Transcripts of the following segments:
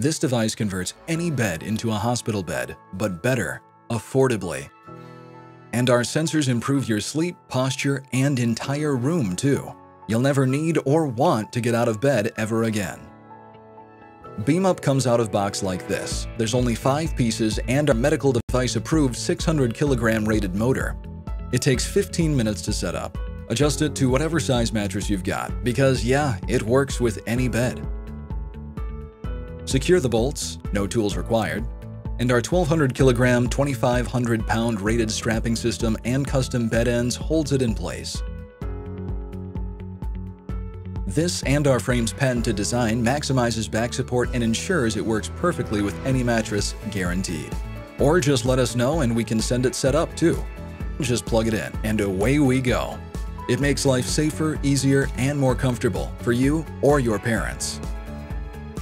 This device converts any bed into a hospital bed, but better, affordably. And our sensors improve your sleep, posture, and entire room too. You'll never need or want to get out of bed ever again. BheemUP comes out of box like this. There's only five pieces and our medical device approved 600 kilogram rated motor. It takes 15 minutes to set up. Adjust it to whatever size mattress you've got, because yeah, it works with any bed. Secure the bolts, no tools required, and our 1200 kilogram, 2500 pound rated strapping system and custom bed ends holds it in place. This and our frame's patented to design maximizes back support and ensures it works perfectly with any mattress, guaranteed. Or just let us know and we can send it set up too. Just plug it in and away we go. It makes life safer, easier, and more comfortable for you or your parents.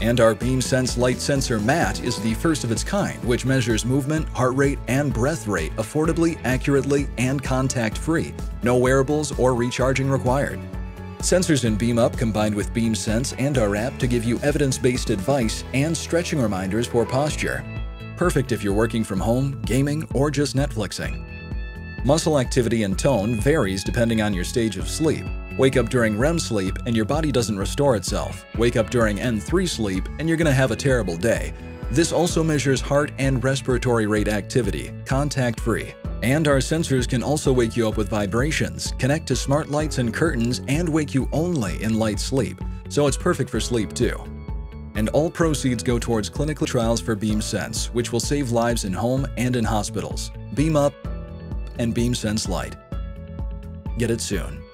And our BheemSense light sensor mat is the first of its kind, which measures movement, heart rate, and breath rate affordably, accurately, and contact-free. No wearables or recharging required. Sensors in BheemUP combined with BheemSense and our app to give you evidence-based advice and stretching reminders for posture. Perfect if you're working from home, gaming, or just Netflixing. Muscle activity and tone varies depending on your stage of sleep. Wake up during REM sleep and your body doesn't restore itself. Wake up during N3 sleep and you're going to have a terrible day. This also measures heart and respiratory rate activity, contact-free. And our sensors can also wake you up with vibrations, connect to smart lights and curtains, and wake you only in light sleep, so it's perfect for sleep too. And all proceeds go towards clinical trials for BheemSense, which will save lives in home and in hospitals. BheemUP and BheemSense Light. Get it soon.